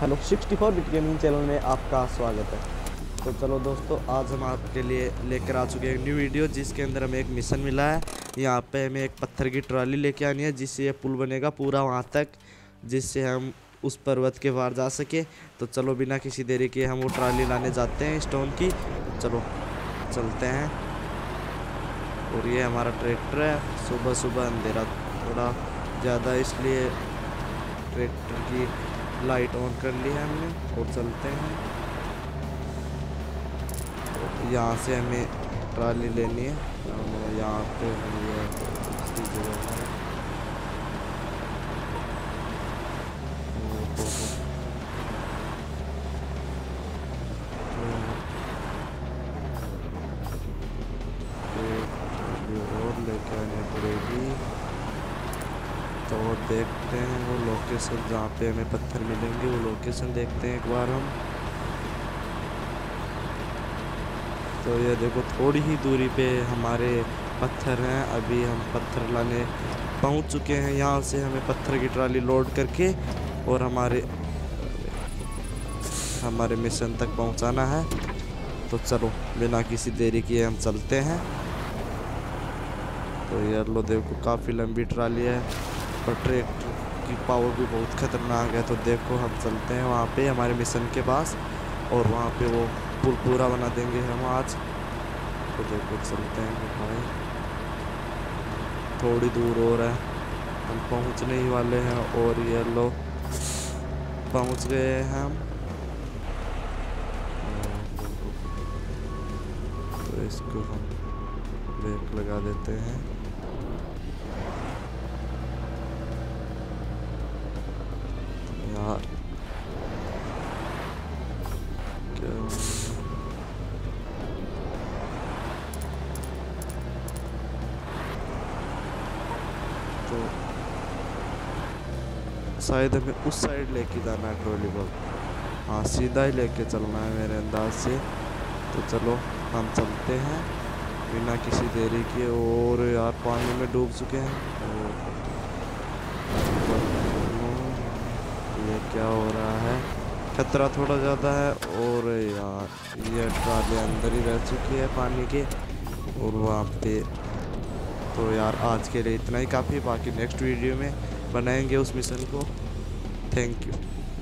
Hello 64 bit gaming channel में आपका स्वागत है। तो चलो दोस्तों, आज हम आपके लिए लेकर आ चुके हैं न्यू वीडियो जिसके अंदर हमें एक मिशन मिला है। यहाँ पे हमें एक पत्थर की ट्रॉली लेके आनी है, जिससे ये पुल बनेगा पूरा वहाँ तक, जिससे हम उस पर्वत के बाहर जा सके। तो चलो, बिना किसी देरी के हम वो ट्रॉली लाने जाते हैं स्टोन की। तो चलो, चलते हैं। और ये हमारा ट्रैक्टर है सुबह सुबह अंधेरा थोड़ा ज़्यादा, इसलिए ट्रैक्टर की लाइट ऑन कर लिया है हमने और चलते हैं। तो यहाँ से हमें ट्राली लेनी है। यहाँ पे हम ये जगह तो देखते हैं वो लोकेशन जहाँ पे हमें पत्थर मिलेंगे, वो लोकेशन देखते हैं एक बार हम। तो ये देखो, थोड़ी ही दूरी पे हमारे पत्थर हैं। अभी हम पत्थर लाने पहुँच चुके हैं। यहाँ से हमें पत्थर की ट्राली लोड करके और हमारे हमारे मिशन तक पहुँचाना है। तो चलो, बिना किसी देरी किए हम चलते हैं। तो यार लो देखो, काफ़ी लंबी ट्राली है। ट्रैक्टर की पावर भी बहुत ख़तरनाक है तो देखो हम चलते हैं वहाँ पे, हमारे मिशन के पास, और वहाँ पे वो पुल पूरा बना देंगे हम आज। तो देखो चलते हैं भाई। थोड़ी दूर और है। हम पहुँचने ही वाले हैं, और ये लो, पहुँच गए हैं हम। तो इसको हम ब्रेक लगा देते हैं। यार क्या? तो शायद हमें उस साइड लेके जाना है ट्रॉली को। हाँ सीधा ही लेके चलना है मेरे अंदाज से। तो चलो, हम चलते हैं। बिना किसी देरी के। और यार, पानी में डूब चुके हैं। और ये क्या हो रहा है। खतरा थोड़ा ज़्यादा है और यार, ये ट्राली अंदर ही रह चुकी है पानी के। और वहाँ पे तो यार आज के लिए इतना ही, काफ़ी बाकी नेक्स्ट वीडियो में बनाएँगे उस मिशन को। Thank you